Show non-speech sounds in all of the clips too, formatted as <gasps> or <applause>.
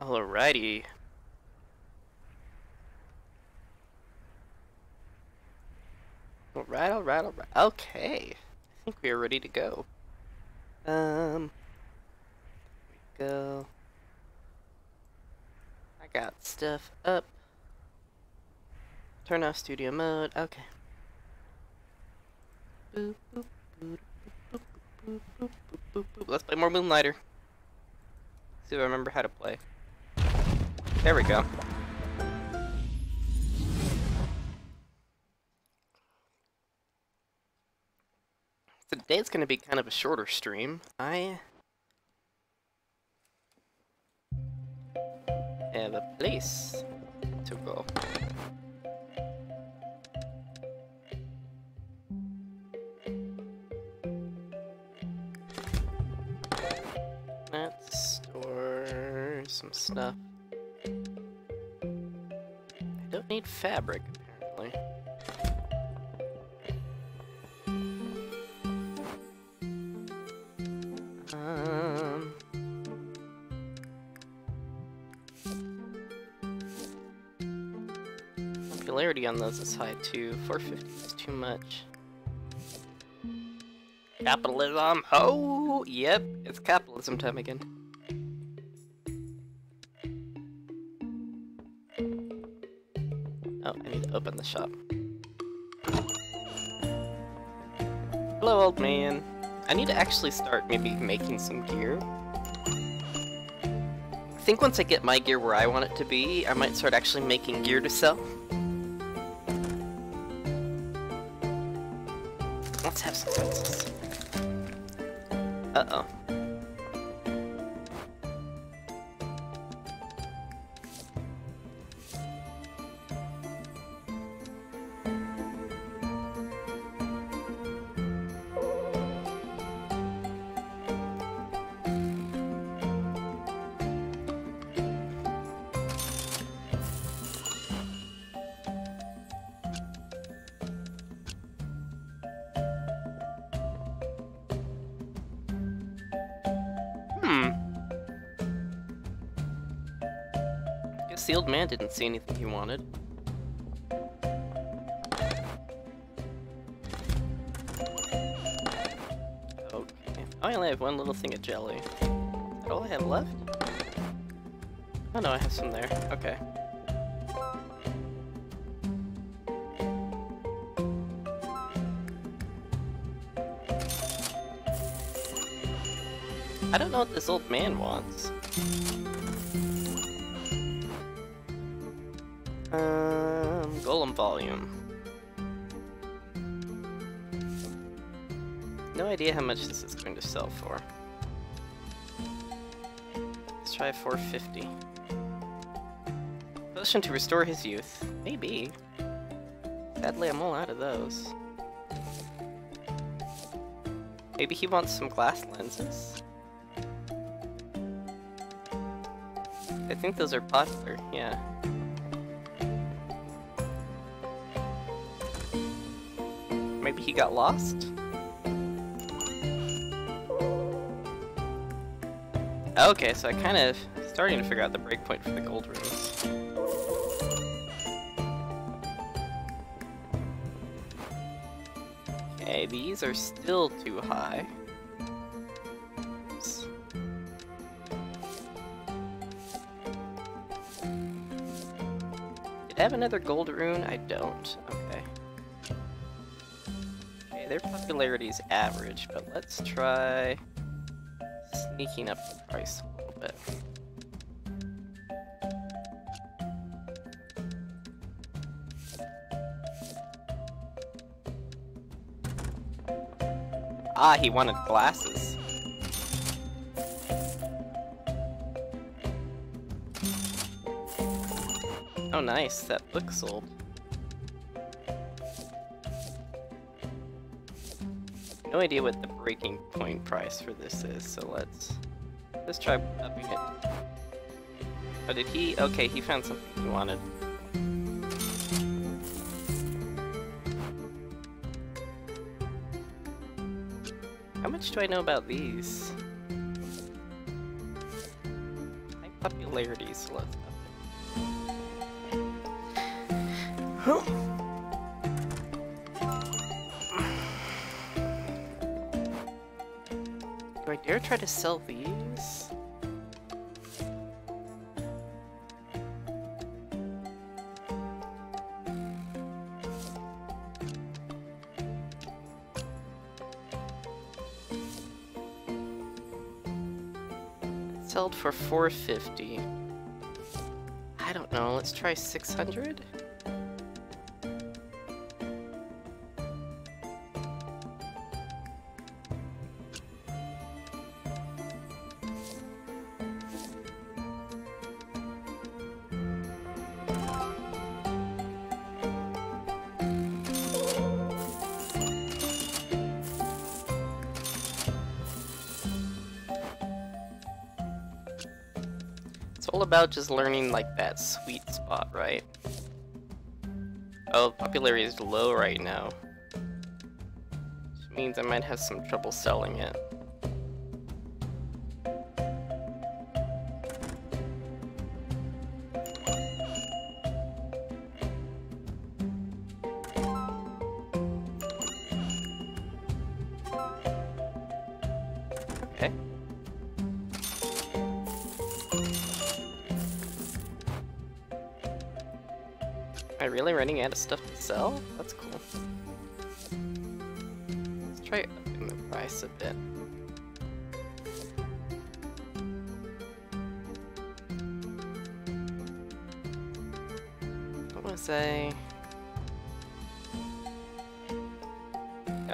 Alrighty. Alright, alright, alright. Okay. I think we are ready to go. Um. Go. I got stuff up. Turn off studio mode. Okay. Boop, boop. Let's play more Moonlighter. See if I remember how to play. There we go. Today's going to be kind of a shorter stream. I have a place to go. Let's store some stuff. Don't need fabric, apparently. Um... Popularity on those is high too. 450 is too much. Capitalism! Oh! Yep, it's capitalism time again. Shop. Hello, old man. I need to actually start maybe making some gear. I think once I get my gear where I want it to be, I might start actually making gear to sell. Let's have some fences. Uh-oh. Old man didn't see anything he wanted. Okay. I only have one little thing of jelly. Is that all I have left? Oh no, I have some there. Okay. I don't know what this old man wants. Volume. No idea how much this is going to sell for. Let's try 450. Potion to restore his youth. Maybe. Sadly, I'm all out of those. Maybe he wants some glass lenses? I think those are popular, yeah. He got lost? Okay, so I kind of starting to figure out the breakpoint for the gold runes. Okay, these are still too high. Did I have another gold rune? I don't. Their popularity is average, but let's try sneaking up the price a little bit. Ah, he wanted glasses. Oh nice, that book sold. No idea what the breaking point price for this is, so let's let's try upping it. Oh, did he? Okay, he found something he wanted. How much do I know about these? High popularity, so let's Do I dare try to sell these? Sold for 450. I don't know, let's try 600? About just learning like that sweet spot, right? Oh, popularity is low right now. Which means I might have some trouble selling it. Let's try the price a bit. I want to say...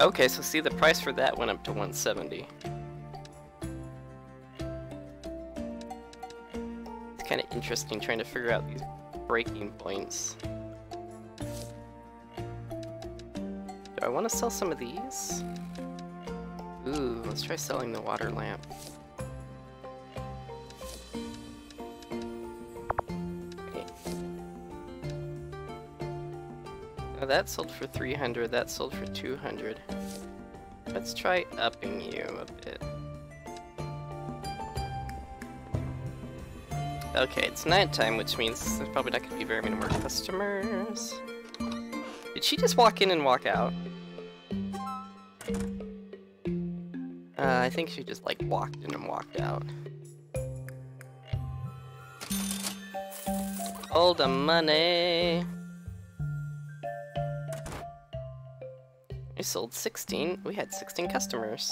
Okay, so see the price for that went up to 170. It's kind of interesting trying to figure out these breaking points. I want to sell some of these? Ooh, let's try selling the water lamp. Okay. Now that sold for 300, that sold for 200. Let's try upping you a bit. Okay, it's nighttime, which means there's probably not going to be very many more customers. Did she just walk in and walk out? Uh, I think she just like walked in and walked out. All the money. We sold 16. We had 16 customers.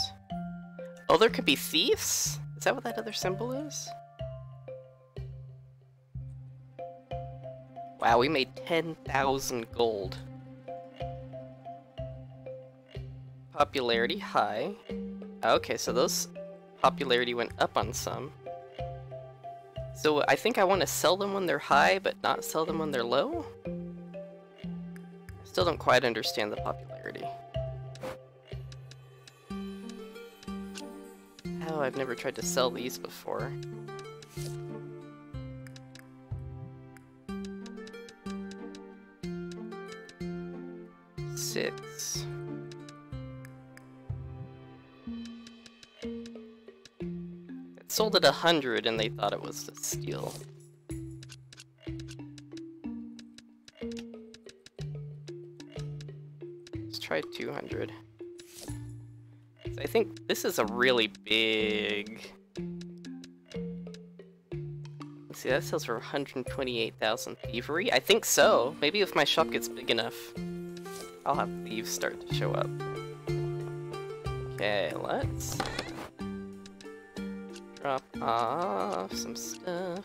Oh, there could be thieves? Is that what that other symbol is? Wow, we made 10,000 gold. Popularity high. Okay, so those popularity went up on some. So I think I want to sell them when they're high, but not sell them when they're low? Still don't quite understand the popularity. Oh, I've never tried to sell these before. Six. Sold at a hundred and they thought it was a steal. Let's try 200. I think this is a really big... Let's see, that sells for 128,000 thievery? I think so. Maybe if my shop gets big enough, I'll have thieves start to show up. Okay, let's drop off some stuff.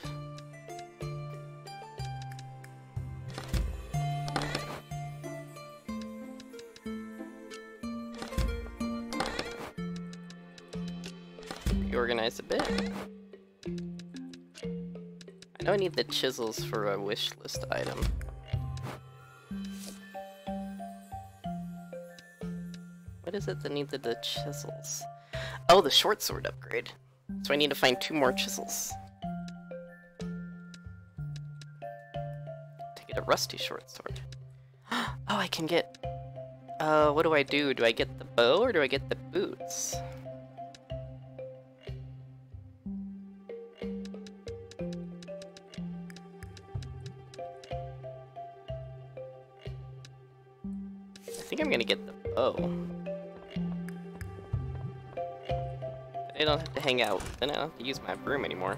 Reorganize a bit. I know I need the chisels for a wish list item. What is it that needed the chisels? Oh, the short sword upgrade. So I need to find two more chisels. To get a rusty short sword. <gasps> Oh, I can get... Uh, what do I do? Do I get the bow or do I get the boots? Then I don't have to use my broom anymore.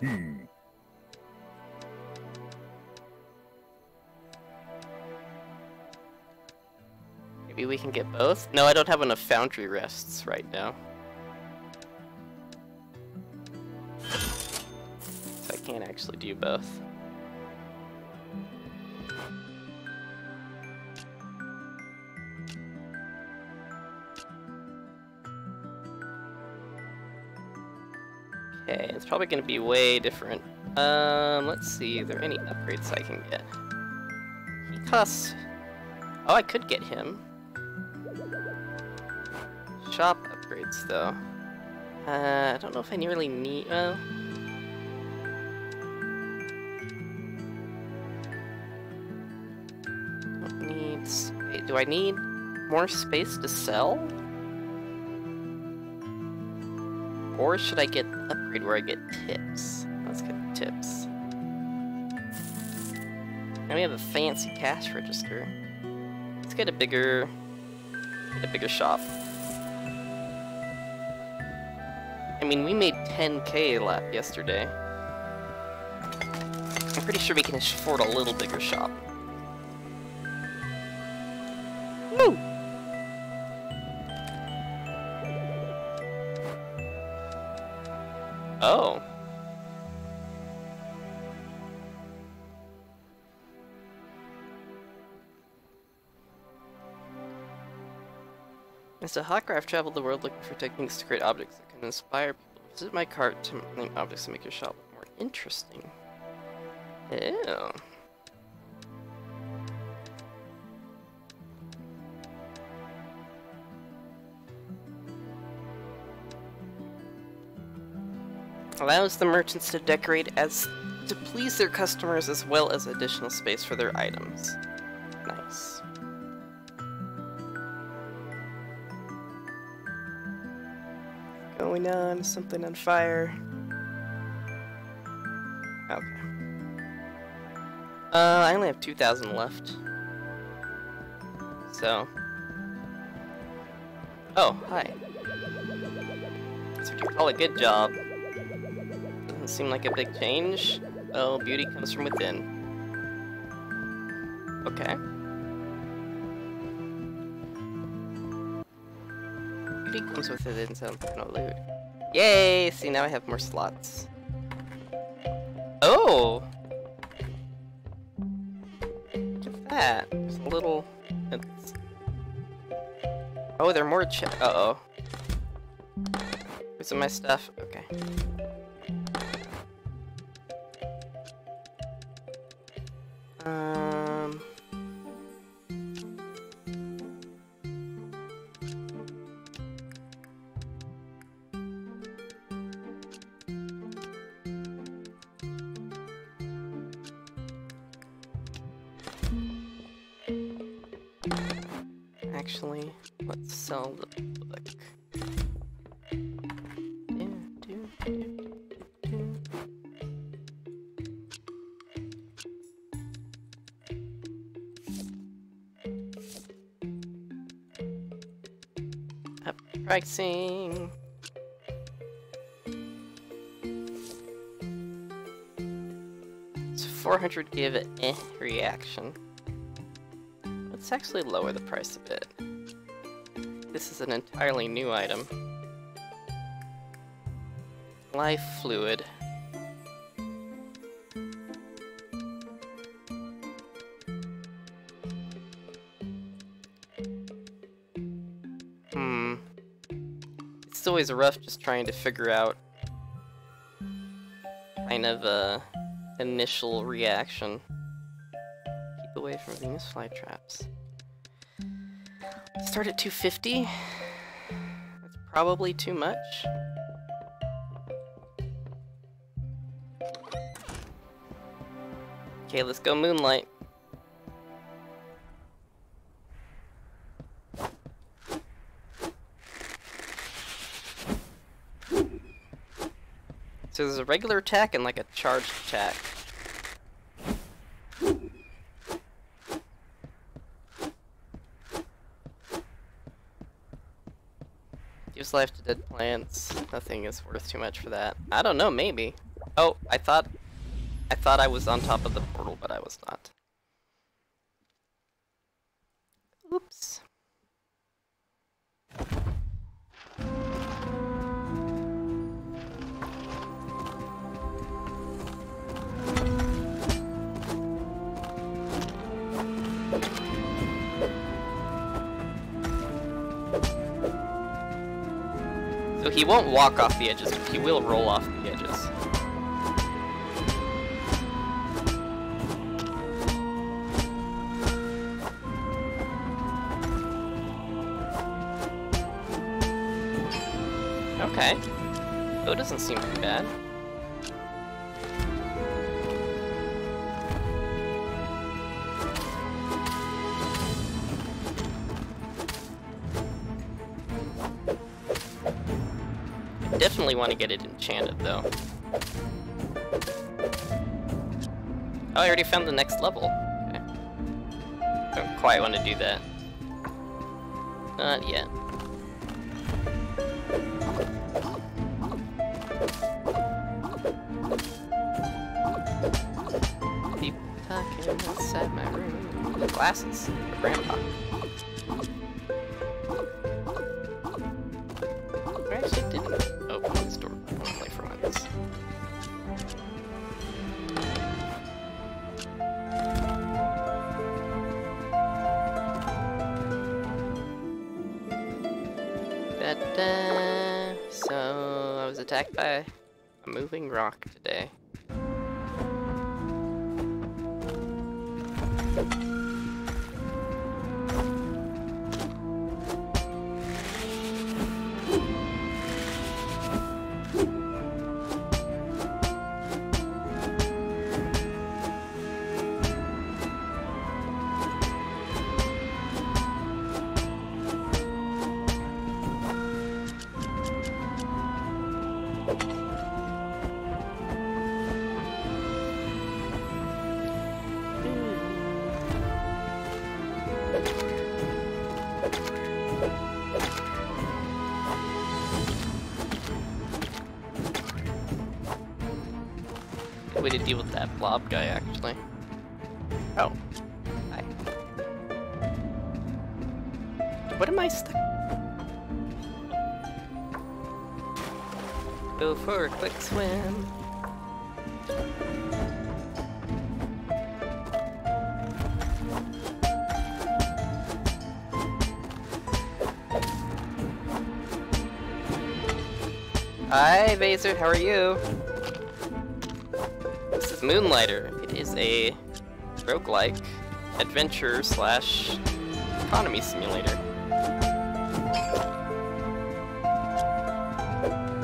Hmm. Maybe we can get both? No, I don't have enough foundry rests right now. So I can't actually do both. Probably gonna be way different. Um, let's see, are there any upgrades I can get? He costs... Oh, I could get him. Shop upgrades, though. Uh, I don't know if I really need... Well... Don't need... Wait, do I need more space to sell? Or should I get where I get tips? Let's get tips. Now we have a fancy cash register. Let's get a bigger, get a bigger shop. I mean, we made 10k lap yesterday. I'm pretty sure we can afford a little bigger shop. Woo! Oh. Mr. Hawker, I've traveled the world looking for techniques to create objects that can inspire people to visit my cart to make objects to make your shop more interesting. Ew. Allows the merchants to decorate as to please their customers as well as additional space for their items. Nice. Going on, something on fire. Okay. Uh, I only have 2,000 left. So. Oh, hi. What you call a good job. Seem like a big change. Oh, beauty comes from within. Okay. Beauty comes with it like no loot. Yay! See, now I have more slots. Oh! Look at that. There's a little... It's... Oh, there are more ch- Uh-oh. Where's my stuff? Okay. Up pricing. It's 400 give eh reaction. Let's actually lower the price a bit. This is an entirely new item. Life fluid. Always rough just trying to figure out kind of a initial reaction. Keep away from Venus flytraps. Start at 250? That's probably too much. Okay, let's go Moonlight. a regular attack and like a charged attack. Gives life to dead plants. Nothing is worth too much for that. I don't know, maybe. Oh, I thought... I thought I was on top of the won't walk off the edges, but he will roll off the edges. Okay. Oh, doesn't seem too bad. Definitely want to get it enchanted, though. Oh, I already found the next level. Okay. Don't quite want to do that. Not yet. People talking outside my room. Glasses. Grandpa. Rock guy, actually. Oh. Hi. What am I stuck? Go for a quick swim. Hi, Vaser, how are you? Moonlighter. It is a roguelike adventure slash economy simulator.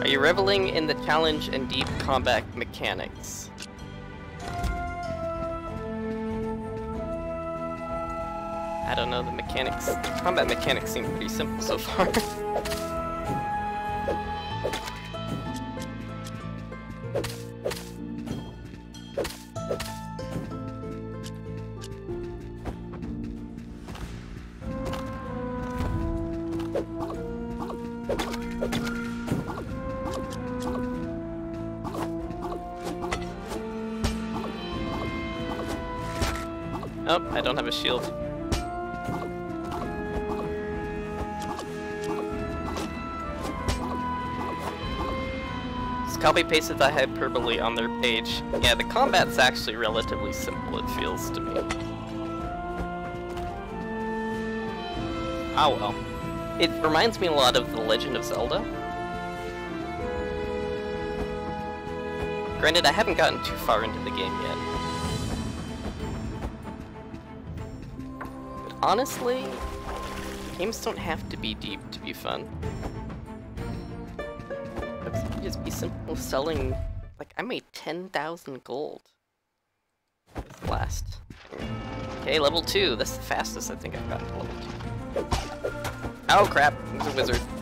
Are you reveling in the challenge and deep combat mechanics? I don't know, the mechanics, combat mechanics seem pretty simple so far. <laughs> shield. Just copy pasted the hyperbole on their page. Yeah, the combat's actually relatively simple, it feels to me. Oh well. It reminds me a lot of The Legend of Zelda. Granted, I haven't gotten too far into the game yet. Honestly, games don't have to be deep to be fun. It just be simple selling. Like, I made 10,000 gold. Last. Okay, level 2. That's the fastest I think I've gotten to level 2. Oh crap, he's a wizard.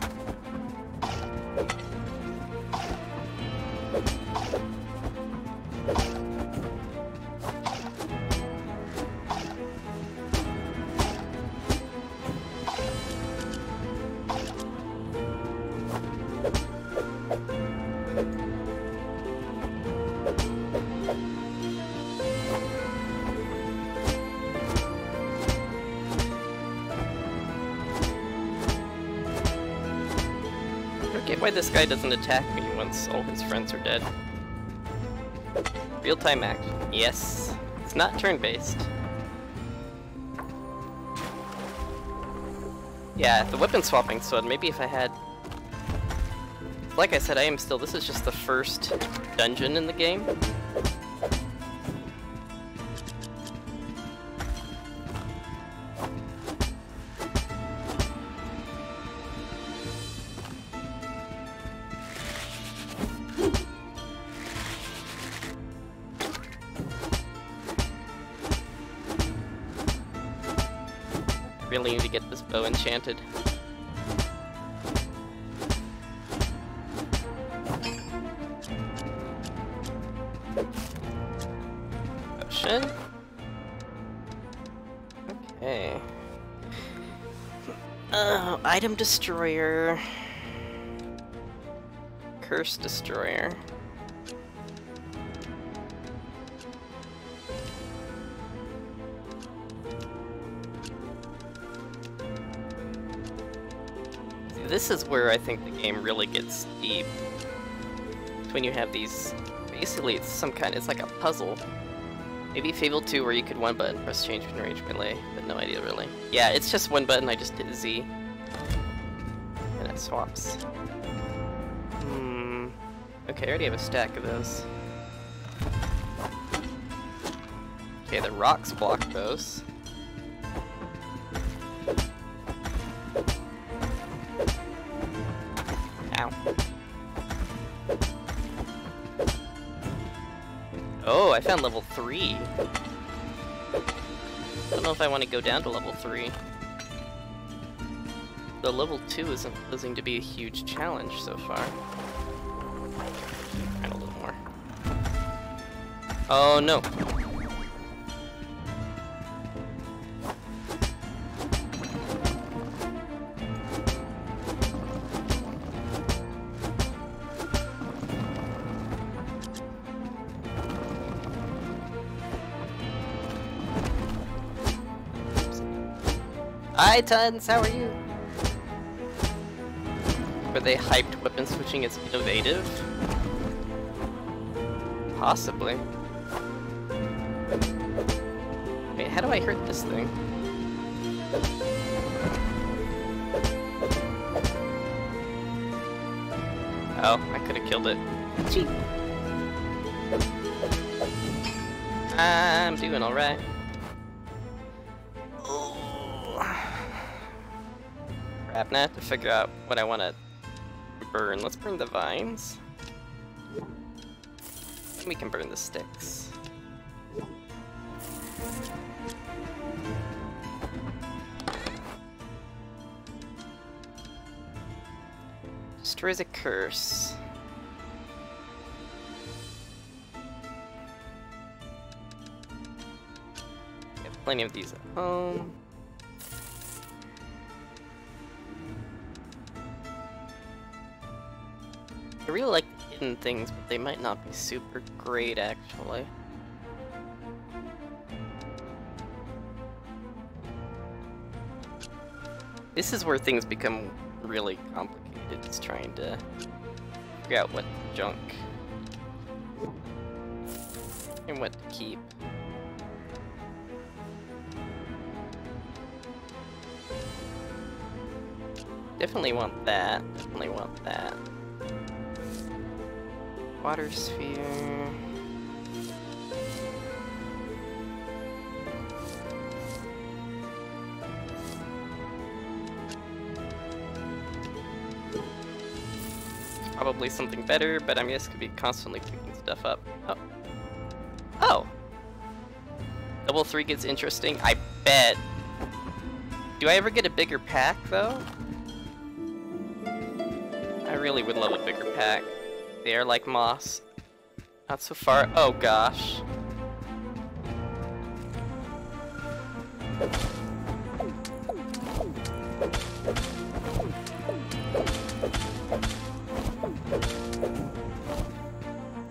Guy doesn't attack me once all his friends are dead. Real-time action. Yes. It's not turn-based. Yeah, the weapon swapping so maybe if I had... Like I said, I am still... This is just the first dungeon in the game. Really need to get this bow enchanted. Potion. Okay. Oh, item destroyer. Curse destroyer. This is where I think the game really gets deep. It's when you have these, basically it's some kind, it's like a puzzle. Maybe Fable 2 where you could one button press change between range melee, but no idea really. Yeah, it's just one button, I just hit Z. And it swaps. Hmm. Okay, I already have a stack of those. Okay, the rocks block those. Found level 3. I don't know if I want to go down to level 3. The level 2 isn't posing to be a huge challenge so far. And a little more. Oh no! Hi, Tons, how are you? Were they hyped weapon switching as innovative? Possibly. Wait, how do I hurt this thing? Oh, I could have killed it. Gee. I'm doing alright. Crap, I have to figure out what I want to burn. Let's burn the vines. We can burn the sticks. Destroys a curse. Plenty of these at home. I really like the hidden things, but they might not be super great, actually. This is where things become really complicated, just trying to figure out what junk and what to keep. Definitely want that, definitely want that. Water sphere. Probably something better, but I'm just gonna be constantly picking stuff up. Oh. Oh! Double three gets interesting, I bet. Do I ever get a bigger pack, though? I really would love a bigger pack. They are like moss. Not so far. Oh gosh.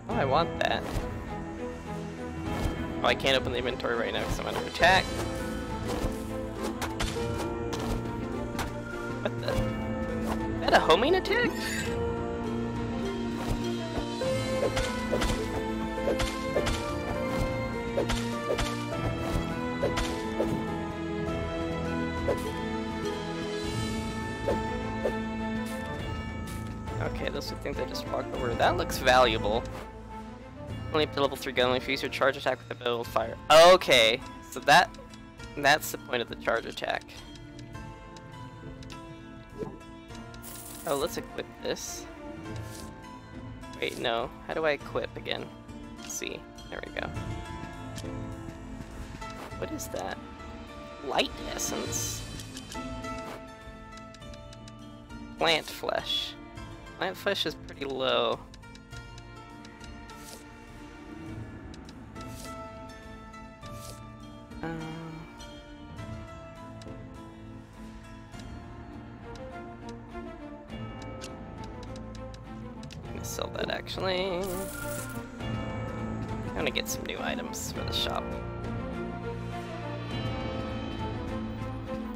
Oh, I want that. Oh, I can't open the inventory right now because I'm under attack. What the? Is that a homing attack? Okay, think they just walked over. That looks valuable. Only up to level 3 gun, if you use your charge attack with ability to fire. Okay, so that that's the point of the charge attack. Oh, let's equip this. Wait, no. How do I equip again? Let's see. There we go. What is that? Light essence. Plant flesh. Plant flesh is pretty low. Um, I'm gonna sell that actually. I'm gonna get some new items for the shop.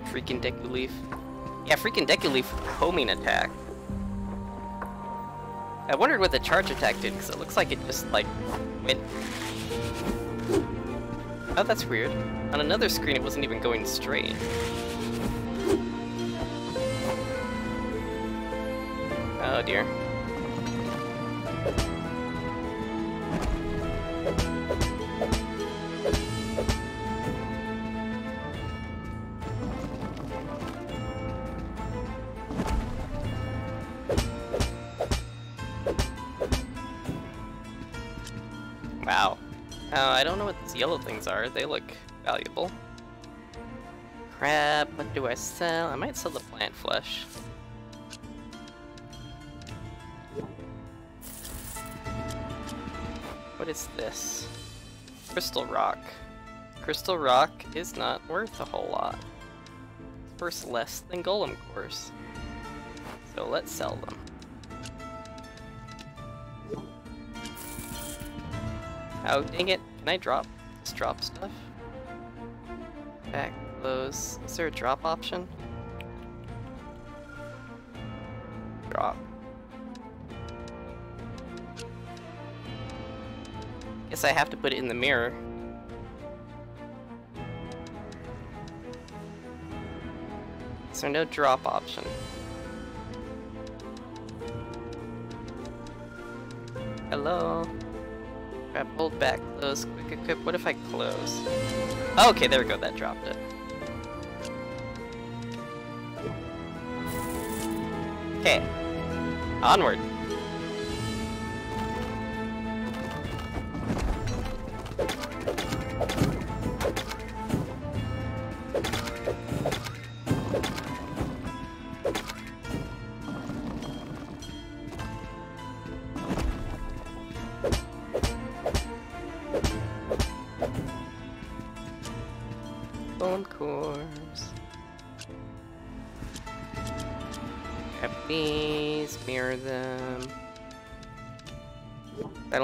Freaking Deku Leaf. Yeah, freaking Deku Leaf homing attack. I wondered what the charge attack did, because it looks like it just, like, went... Oh, that's weird. On another screen, it wasn't even going straight. Oh dear. Yellow things are. They look valuable. Crap, what do I sell? I might sell the plant flesh. What is this? Crystal rock. Crystal rock is not worth a whole lot. It's worth less than golem cores. So let's sell them. Oh, dang it. Can I drop? Drop stuff? Back, close. Is there a drop option? Drop. Guess I have to put it in the mirror. Is there no drop option? Hello? Grab, hold back, close, quick equip. What if I close? Oh, okay, there we go, that dropped it. Okay. Onward.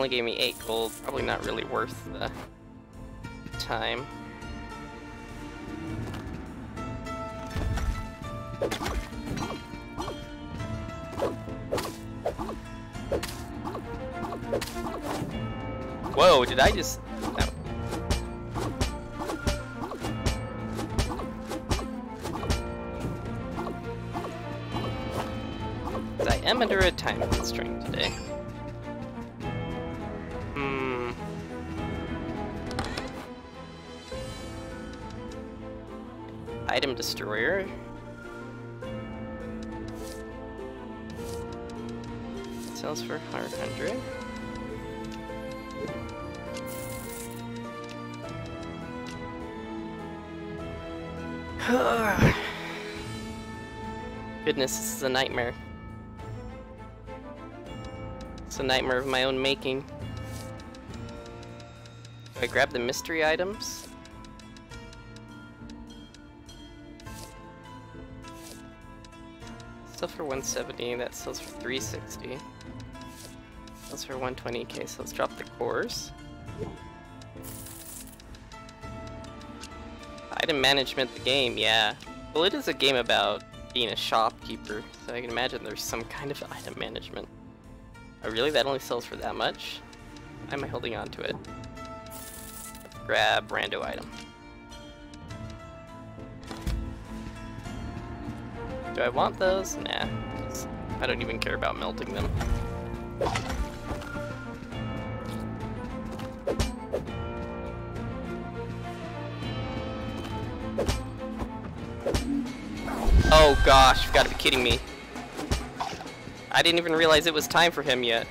Only gave me 8 gold, probably not really worth the time. Whoa, did I just... I am under a time constraint today. Destroyer. Sells for 500. <sighs> Goodness, this is a nightmare. It's a nightmare of my own making. Do I grab the mystery items? Sells for 170, that sells for 360. Sells for 120k, so let's drop the cores. Item management, the game, yeah. Well, it is a game about being a shopkeeper, so I can imagine there's some kind of <laughs> item management. Oh really? That only sells for that much? Why am I holding on to it? Grab rando item. Do I want those? Nah. I don't even care about melting them. Oh gosh, you've gotta be kidding me. I didn't even realize it was time for him yet.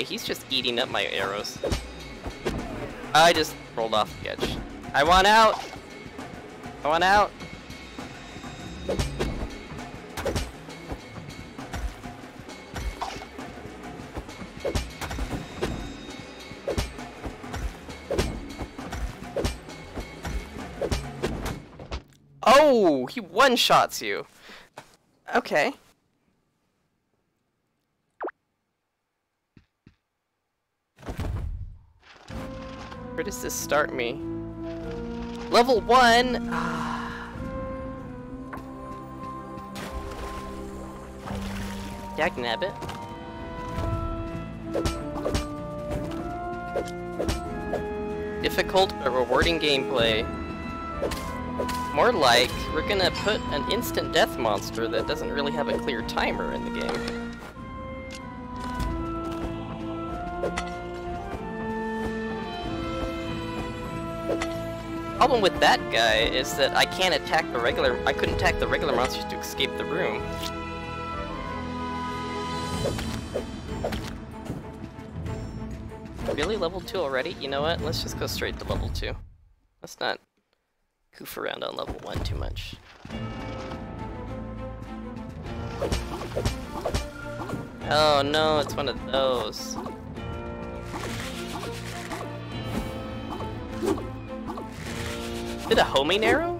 Okay, he's just eating up my arrows. I just rolled off the edge. I want out! I want out! Oh, he one-shots you. Okay. Does this start me? Level 1! Dag nabbit. Difficult but rewarding gameplay. More like, we're gonna put an instant death monster that doesn't really have a clear timer in the game. Problem with that guy is that I can't attack the regular- I couldn't attack the regular monsters to escape the room. Really? Level 2 already? You know what? Let's just go straight to level 2. Let's not goof around on level 1 too much. Oh no, it's one of those. Is it a homing arrow?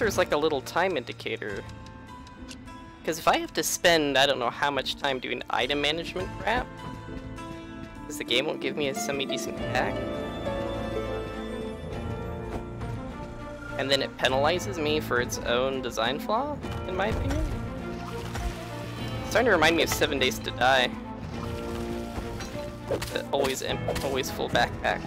Wish like a little time indicator. Because if I have to spend, I don't know how much time doing item management crap, because the game won't give me a semi-decent pack. And then it penalizes me for its own design flaw, in my opinion. It's starting to remind me of Seven Days to Die. The always, always full backpack.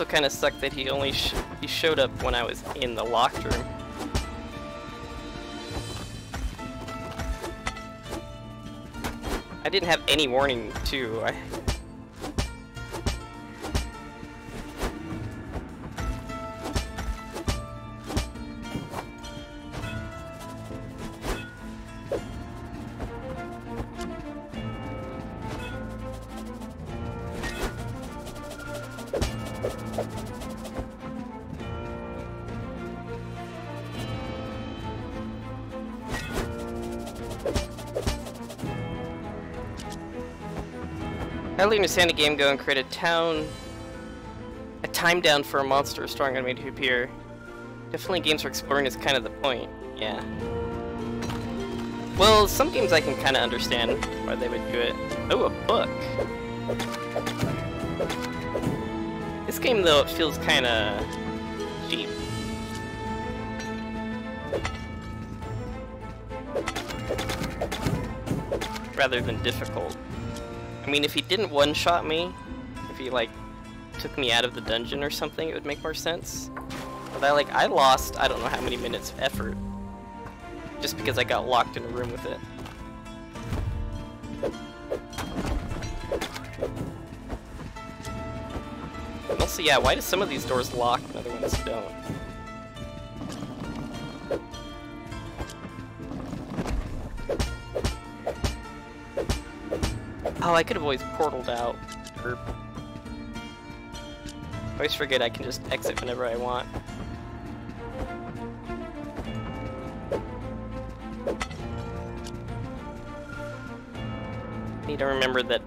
Also kind of sucked that he only sh he showed up when I was in the locked room. I didn't have any warning too. I Really understand a game go and create a town, a time down for a monster or strong enemy to appear. Definitely games for exploring is kind of the point, yeah. Well, some games I can kind of understand why they would do it. Oh, a book. This game, though, it feels kind of cheap. rather than difficult. I mean, if he didn't one-shot me, if he, like, took me out of the dungeon or something, it would make more sense. But I, like, I lost, I don't know how many minutes of effort, just because I got locked in a room with it. Also, yeah, why do some of these doors lock and other ones don't? Oh, I could have always portaled out. Or... I always forget I can just exit whenever I want. Need to remember that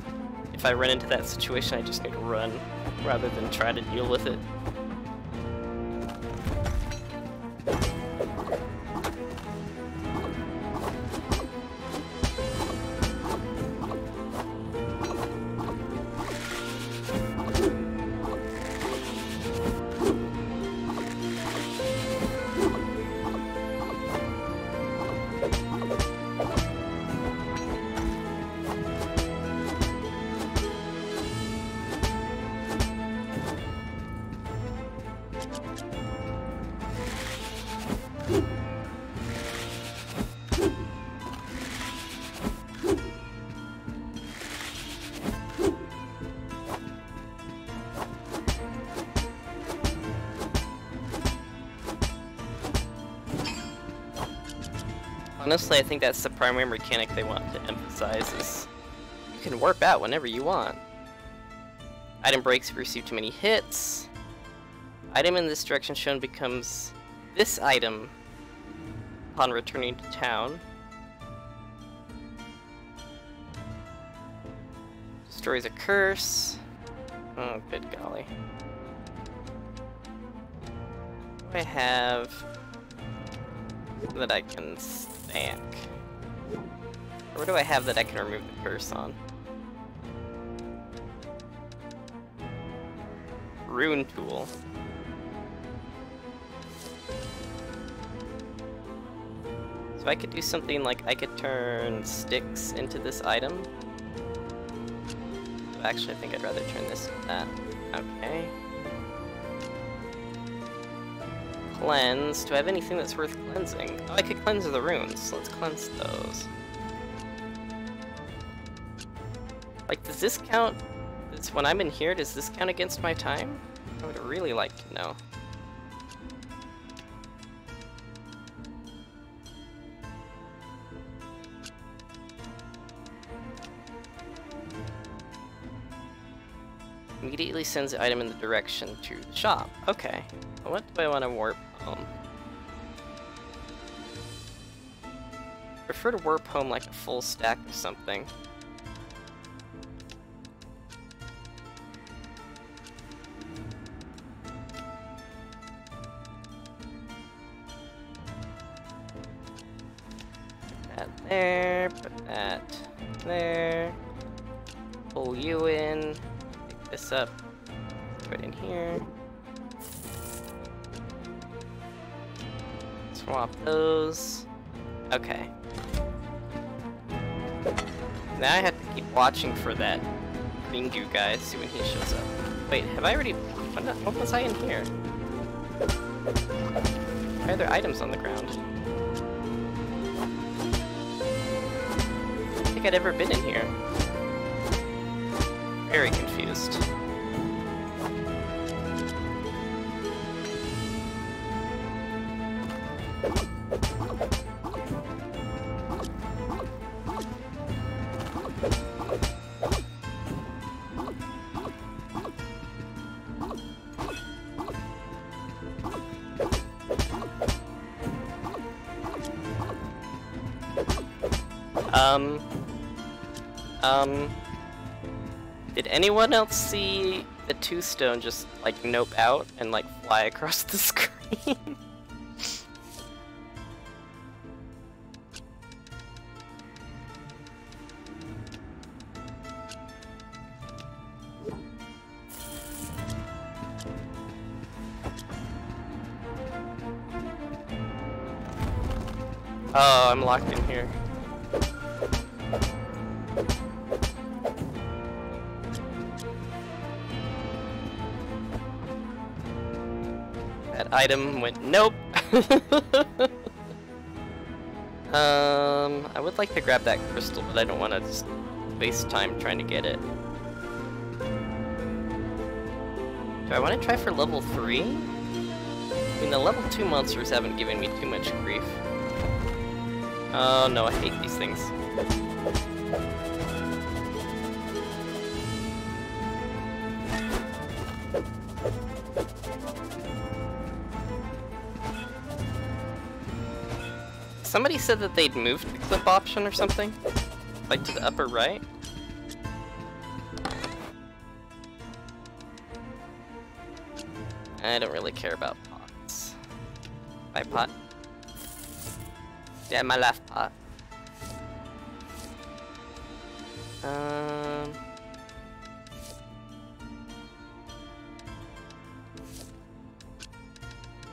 if I run into that situation, I just need to run, rather than try to deal with it. Honestly, I think that's the primary mechanic they want to emphasize is you can warp out whenever you want. Item breaks if you receive too many hits. Item in this direction shown becomes this item upon returning to town. Destroys a curse. Oh, good golly. I have that I can stank? Or what do I have that I can remove the curse on? Rune tool. So I could do something like I could turn sticks into this item. Actually, I think I'd rather turn this that. Okay. Cleanse. Do I have anything that's worth cleansing? Oh, I could cleanse the runes. Let's cleanse those. Like, does this count? When I'm in here, does this count against my time? I would really like to know. Immediately sends the item in the direction to the shop. Okay. What do I want to warp home? Prefer to warp home like a full stack of something. There, put that there. Pull you in, this up, put it in here. Swap those. Okay. Now I have to keep watching for that green goo guy, see when he shows up. Wait, have I already... When, when was I in here? Why are there items on the ground? I think I'd ever been in here. Very confused. Anyone else see the two stone just, like, nope out and, like, fly across the <laughs> screen? Item went nope. <laughs> um, I would like to grab that crystal, but I don't want to waste time trying to get it. Do I want to try for level 3? I mean, the level 2 monsters haven't given me too much grief. Oh no, I hate these things. Somebody said that they'd moved the clip option or something? Like to the upper right? I don't really care about pots. My pot. Yeah, my left pot. Um...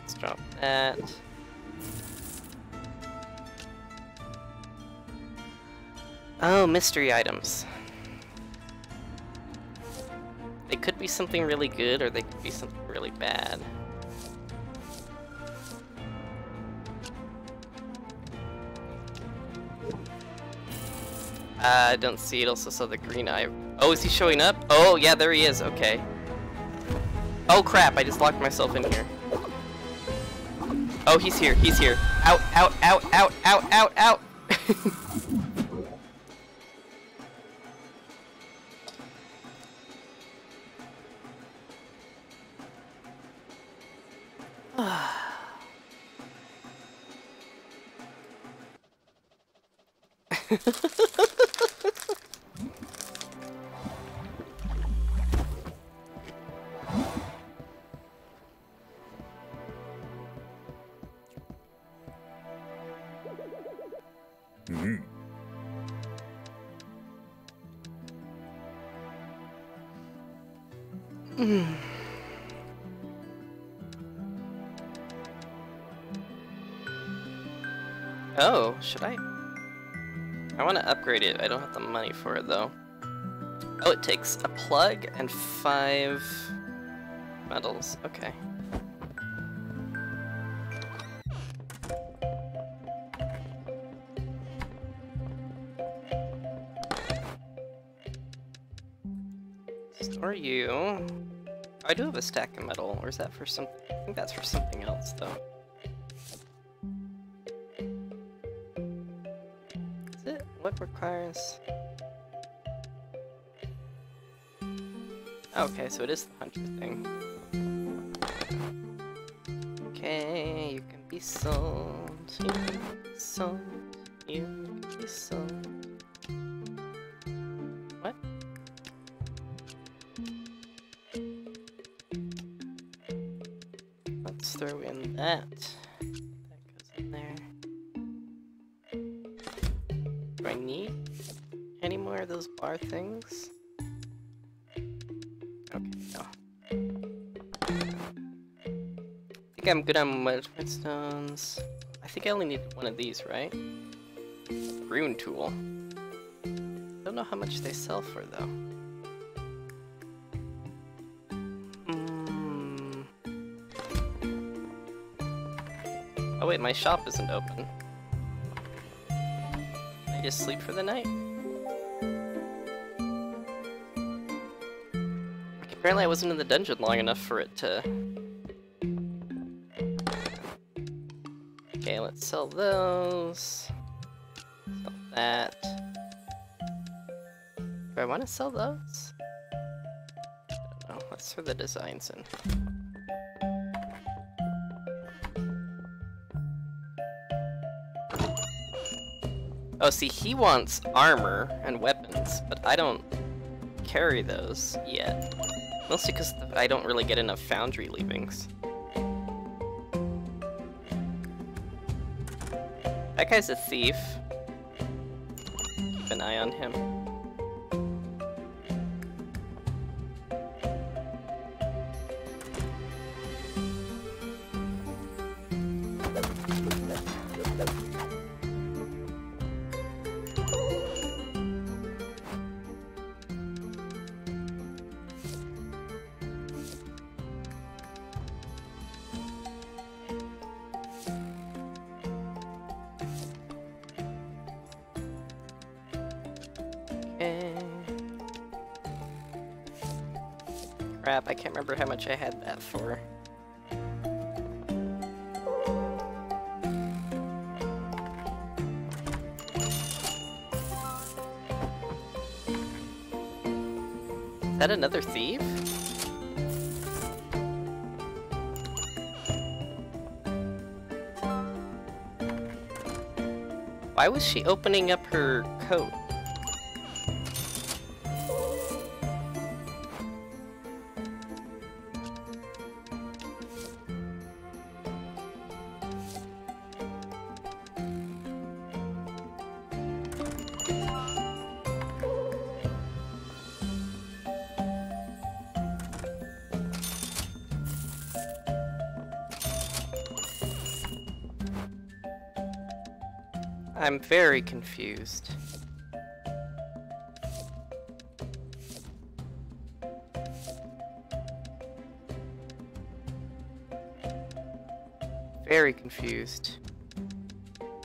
Let's drop that. Oh, mystery items. They could be something really good, or they could be something really bad. Uh, I don't see it, also saw the green eye. Oh, is he showing up? Oh, yeah, there he is, okay. Oh crap, I just locked myself in here. Oh, he's here, he's here. Out, out, out, out, out, out, out! <laughs> should I? I want to upgrade it. I don't have the money for it though. Oh, it takes a plug and five metals. Okay. Store you. Oh, I do have a stack of metal, or is that for something? I think that's for something else, though. Requires? Okay, so it is the hunter thing. Okay, you can be sold. You can be sold. Do I need any more of those bar things? Okay, no. I think I'm good on stones. I think I only need one of these, right? Rune tool. Don't know how much they sell for though. Hmm. Oh wait, my shop isn't open. Just sleep for the night. Apparently I wasn't in the dungeon long enough for it to... Okay, let's sell those. Sell that. Do I want to sell those? I don't know. Let's throw the designs in. Oh, see, he wants armor and weapons, but I don't carry those yet. Mostly because I don't really get enough foundry leavings. That guy's a thief. Keep an eye on him. Remember how much I had that for. Is that another thief? Why was she opening up her coat? I'm very confused. Very confused.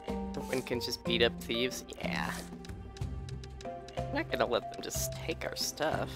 Everyone can just beat up thieves? Yeah. I'm not gonna let them just take our stuff.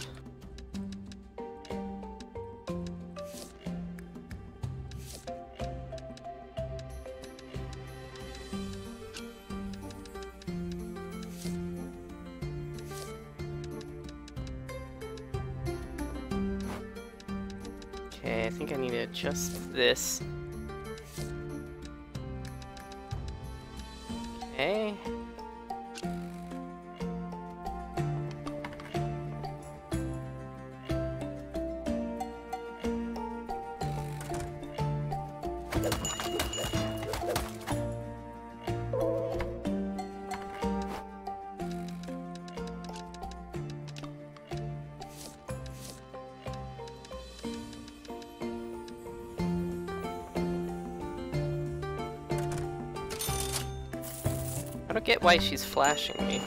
Why she's flashing me.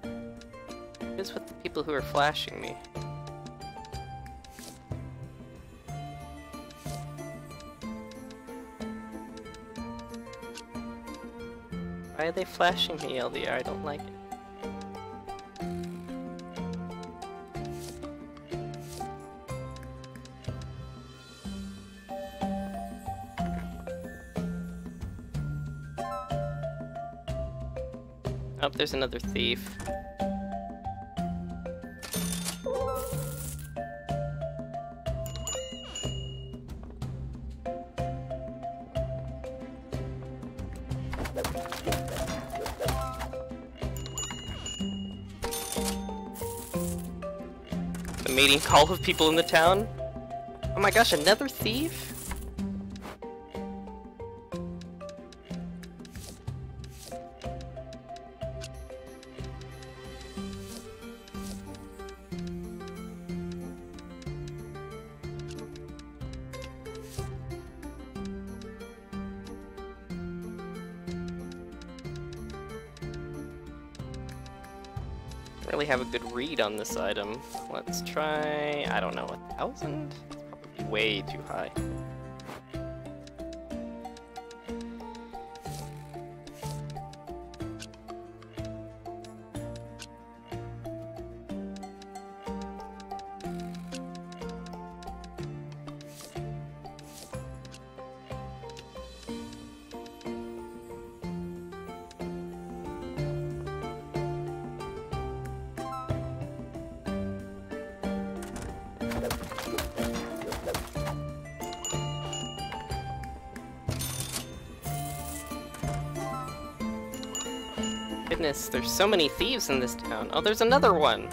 What is with the people who are flashing me? Why are they flashing me, LDR? I don't like it. There's another thief. The mating call of people in the town? Oh my gosh, another thief? On this item. Let's try, I don't know, a thousand? It's probably way too high. So many thieves in this town. Oh, there's another one!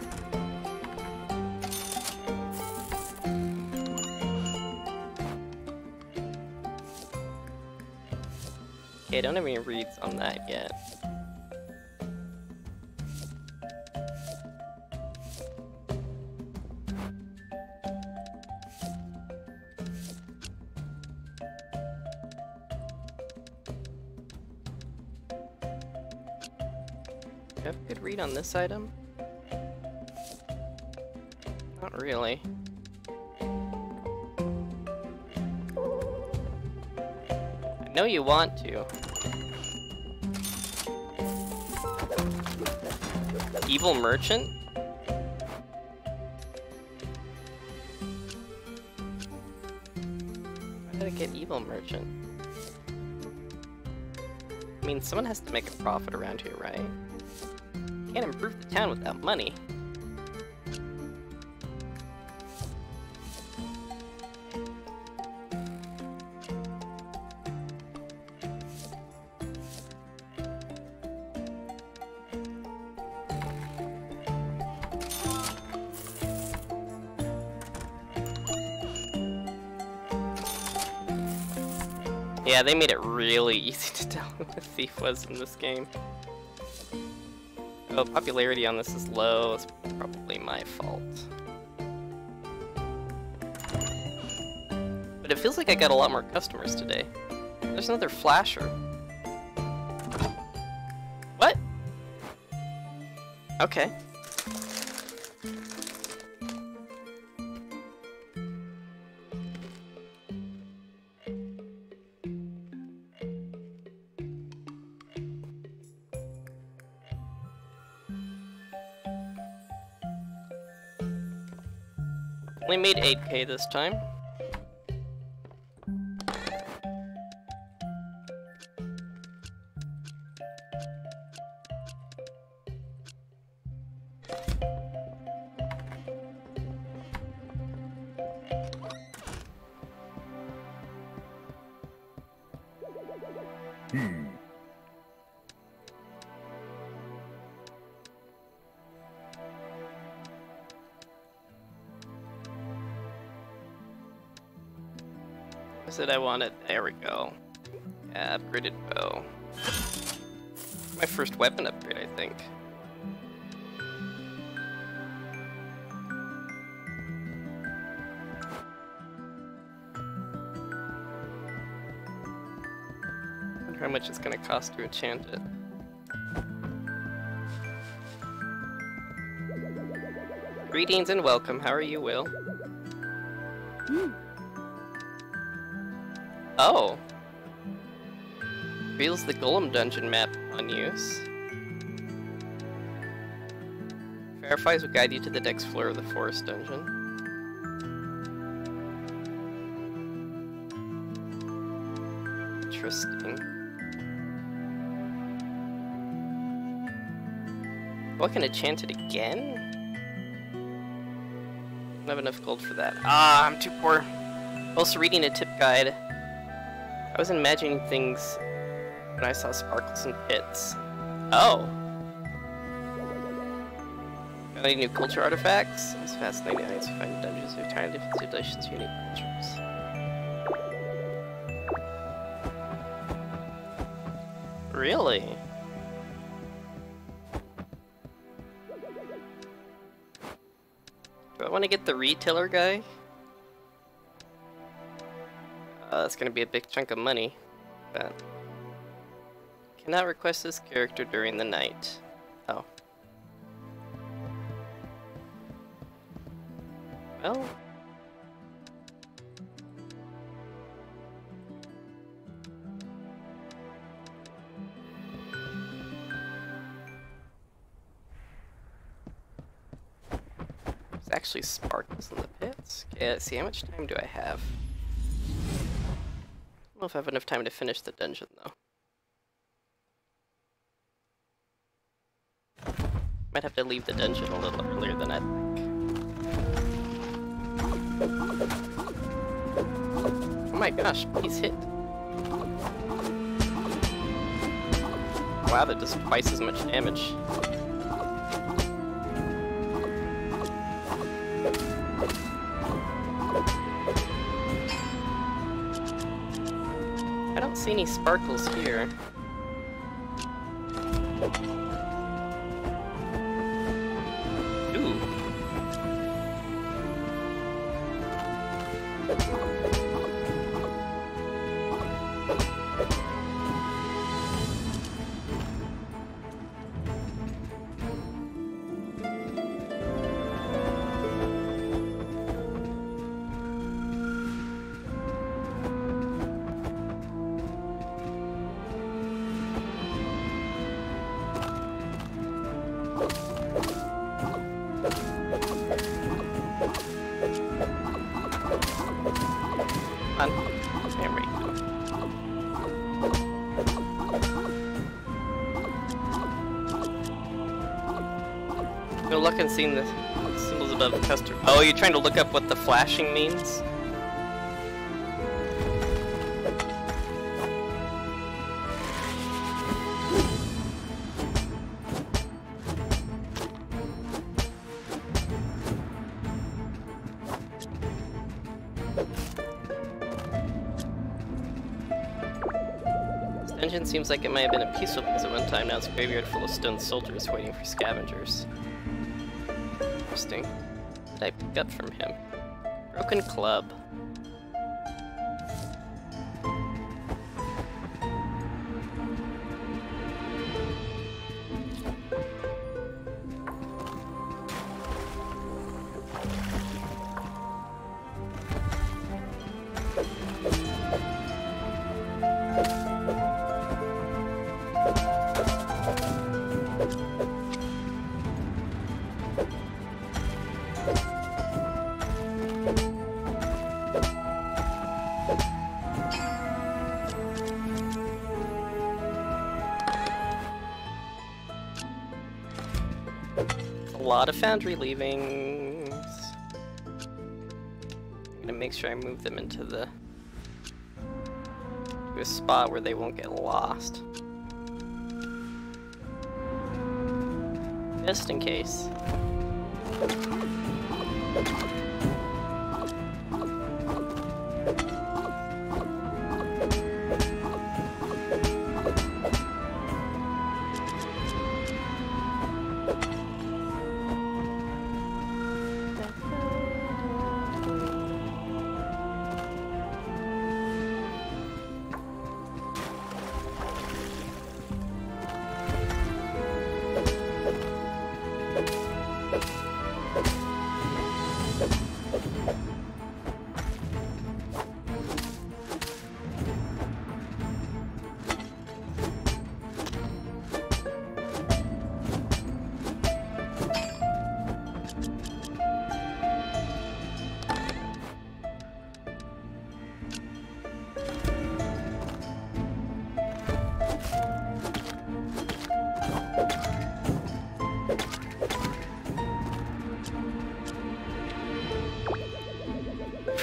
merchant. How did I get evil merchant? I mean, someone has to make a profit around here, right? Can't improve the town without money. They made it really <laughs> easy to tell who the thief was in this game. Oh, popularity on this is low. It's probably my fault. But it feels like I got a lot more customers today. There's another flasher. What? Okay. Made 8k this time. Weapon upgrade, I think. wonder how much it's gonna cost to enchant it. Greetings and welcome. How are you, Will? Hmm. Oh. Reveals the Golem dungeon map on use. Verifies will guide you to the next floor of the forest dungeon. Interesting. Oh, I can enchant it again? I don't have enough gold for that. Ah, I'm too poor. Also reading a tip guide. I was imagining things when I saw sparkles and pits. Oh. Any new culture artifacts? It's fascinating how to find dungeons with tiny different civilizations, unique cultures. Really? Do I want to get the retailer guy? Uh, that's gonna be a big chunk of money, but... Cannot request this character during the night. Well... There's actually sparkles in the pits. Okay, let's see, how much time do I have? I don't know if I have enough time to finish the dungeon, though. Might have to leave the dungeon a little earlier than I Oh my gosh, he's hit. Wow, that does twice as much damage. I don't see any sparkles here. Luck in the symbols above the customer. Oh, you're trying to look up what the flashing means? Seems like it might have been a peaceful place at one time. Now it's a graveyard full of stone soldiers waiting for scavengers. Interesting. Did I pick up from him? Broken club. Lot of foundry leavings. I'm gonna make sure I move them into the to a spot where they won't get lost. Just in case.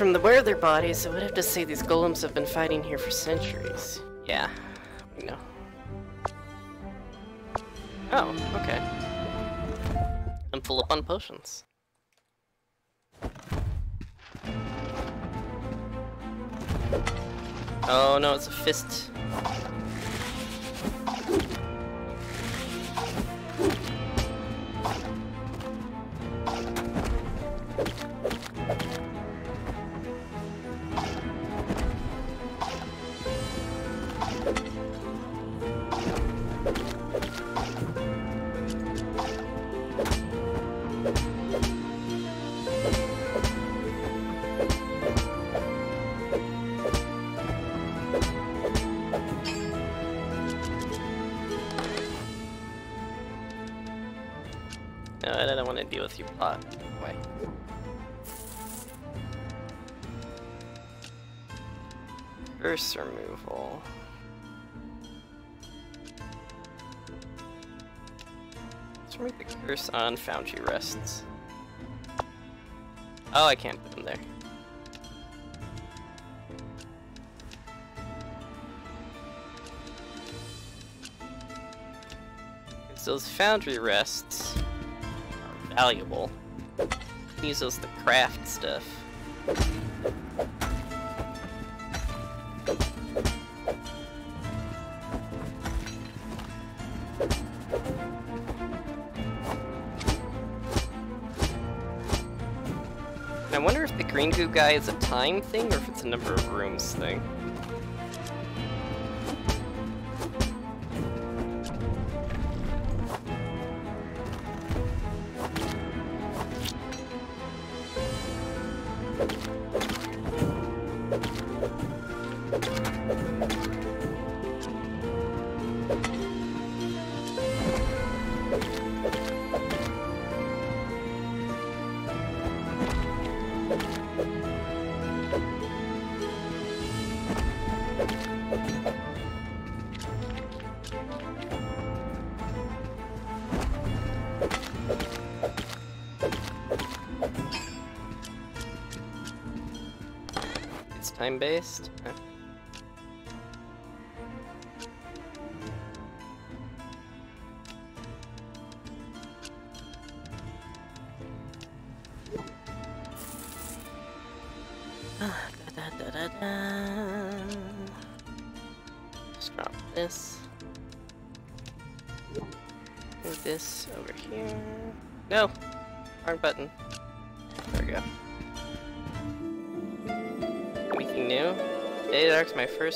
From the wear of their bodies, I would have to say these golems have been fighting here for centuries. Yeah, we know. Oh, okay. I'm full up on potions. Oh no, it's a fist. Let's remove the curse on Foundry Rests. Oh, I can't put them there. Because those Foundry Rests are valuable. Use those to craft stuff. I wonder if the green goo guy is a time thing or if it's a number of rooms thing.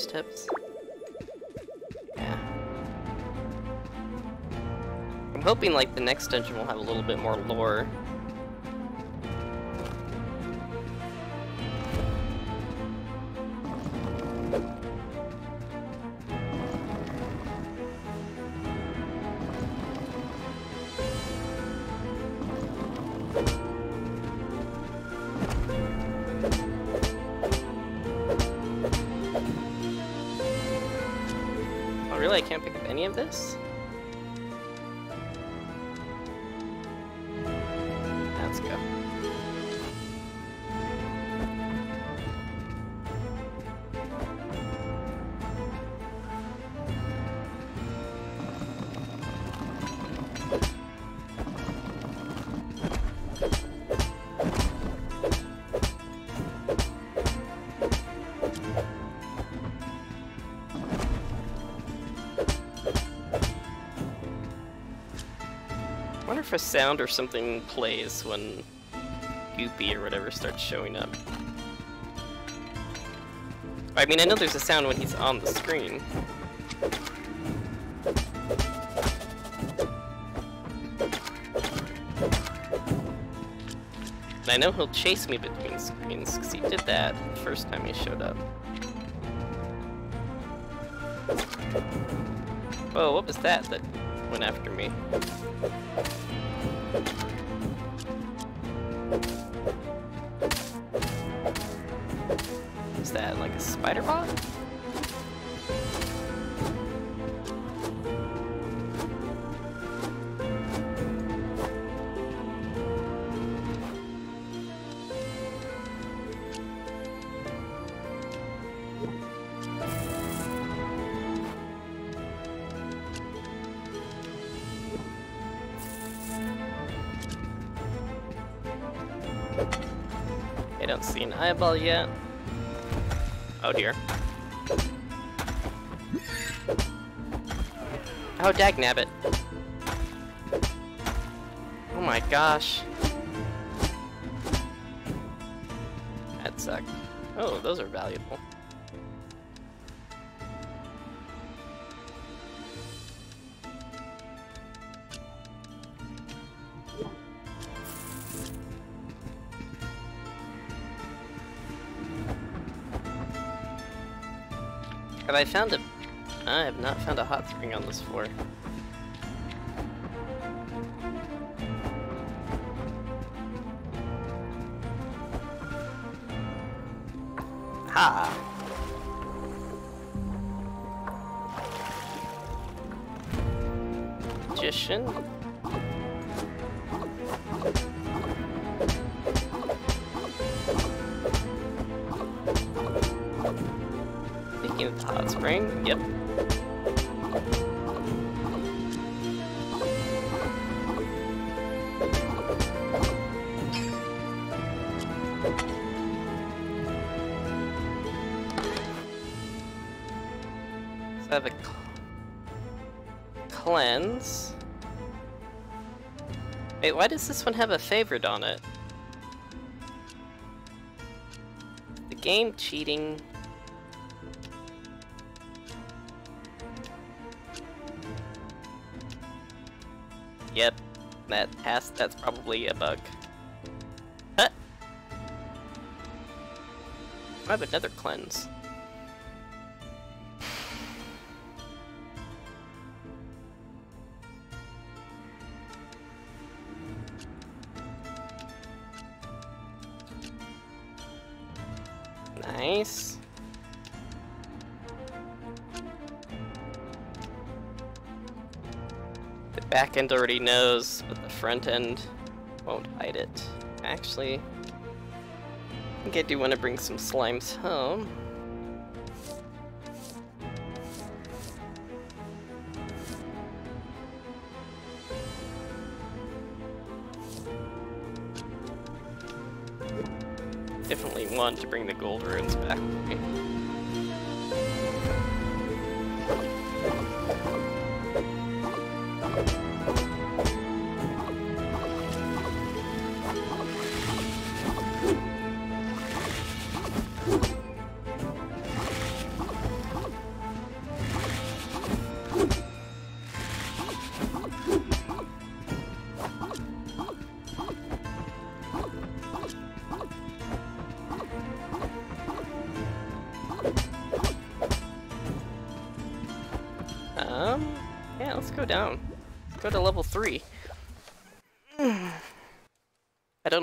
Tips. Yeah. I'm hoping like the next dungeon will have a little bit more lore. A sound or something plays when Goopy or whatever starts showing up. I mean, I know there's a sound when he's on the screen. And I know he'll chase me between screens, because he did that the first time he showed up. Whoa, what was that that went after me? Is that like a spider bot? Eyeball yet. Oh dear. Oh, dagnabbit. Oh my gosh. That sucked. Oh, those are valuable. I found a... I have not found a hot spring on this floor. Have a cl- cleanse. Wait, why does this one have a favorite on it? The game cheating. That has that's probably a bug. Huh. I have another cleanse. End already knows, but the front end won't hide it. Actually, think I do want to bring some slimes home. Definitely want to bring the gold runes back.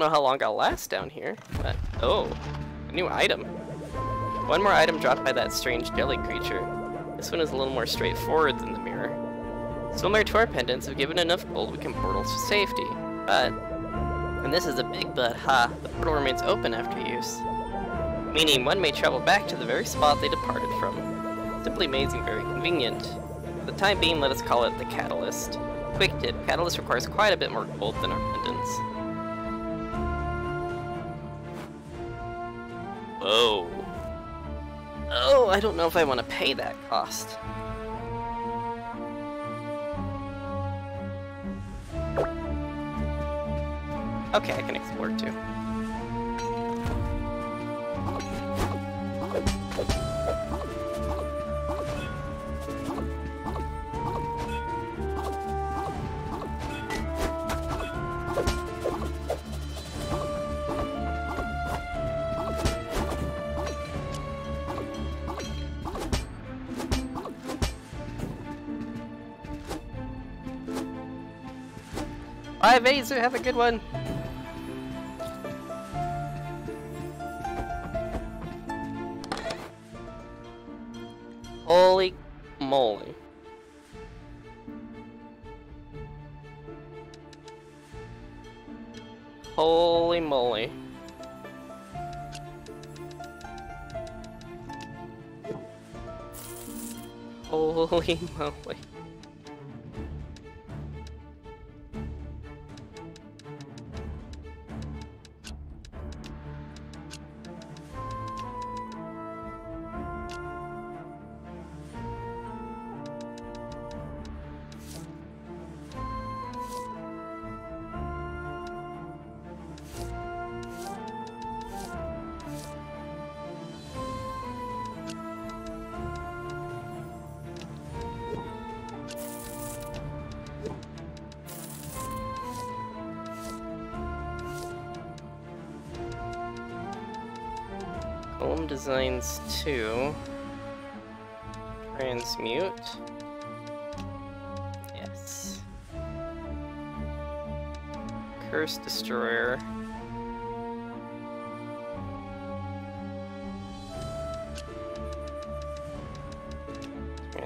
Know how long I'll last down here, but... Oh, a new item. One more item dropped by that strange jelly creature. This one is a little more straightforward than the mirror. Similar to our pendants, if given enough gold, we can portal to safety. But, and this is a big but, ha, the portal remains open after use. Meaning one may travel back to the very spot they departed from. Simply amazing, very convenient. For the time being, let us call it the Catalyst. Quick tip, Catalyst requires quite a bit more gold than our pendants. I don't know if I want to pay that cost. Okay, I can explore too. Vaser. Have a good one.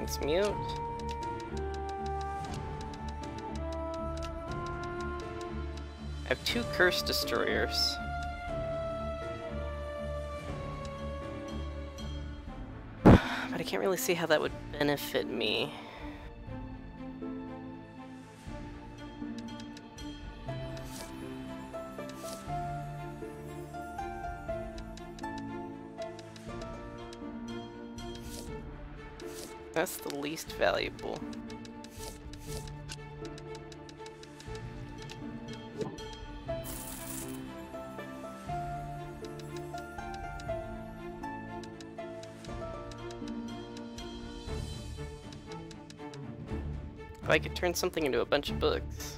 Transmute. I have two Curse Destroyers. <sighs> But I can't really see how that would benefit me. Least valuable. If I could turn something into a bunch of books.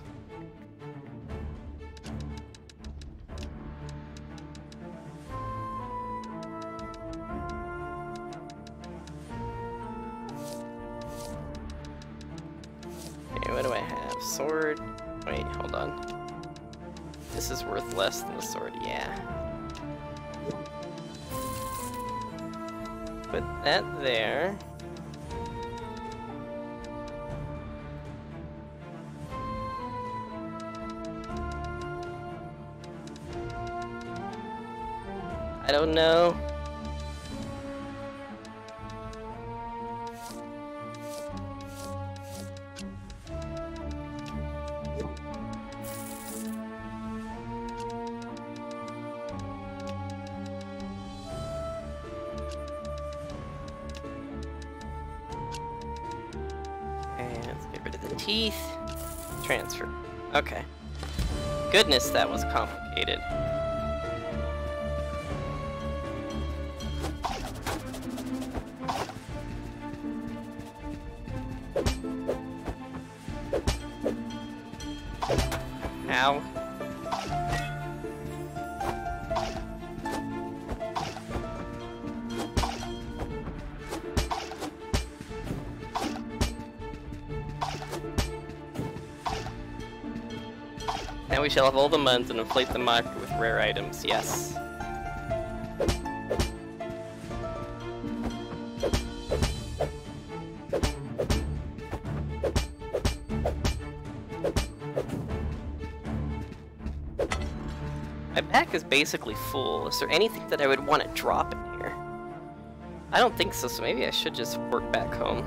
Now we shall have all the muns and inflate the market with rare items, yes. My pack is basically full. Is there anything that I would want to drop in here? I don't think so, so maybe I should just work back home.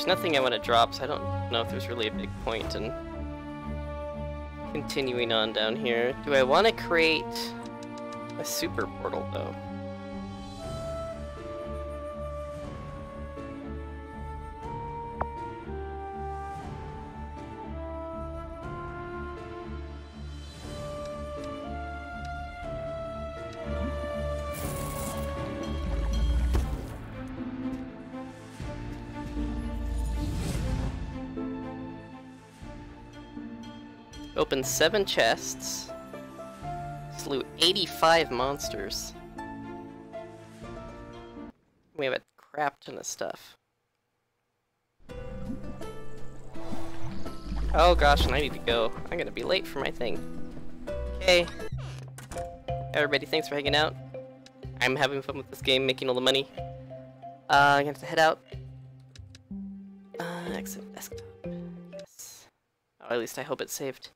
There's nothing I want to drop, so I don't know if there's really a big point in continuing on down here. Do I want to create a super portal, though? Opened seven chests. Slew 85 monsters. We have a crap ton of stuff. Oh gosh, and I need to go. I'm gonna be late for my thing. Okay. Everybody, thanks for hanging out. I'm having fun with this game, making all the money. Uh, I'm gonna have to head out. Uh, exit desktop. Yes. Oh, at least I hope it's saved.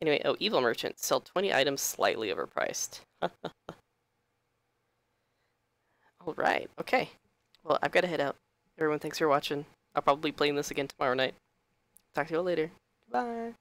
Anyway, oh, Evil Merchant. Sell 20 items slightly overpriced. <laughs> Alright, okay. Well, I've got to head out. Everyone, thanks for watching. I'll probably be playing this again tomorrow night. Talk to you all later. Bye.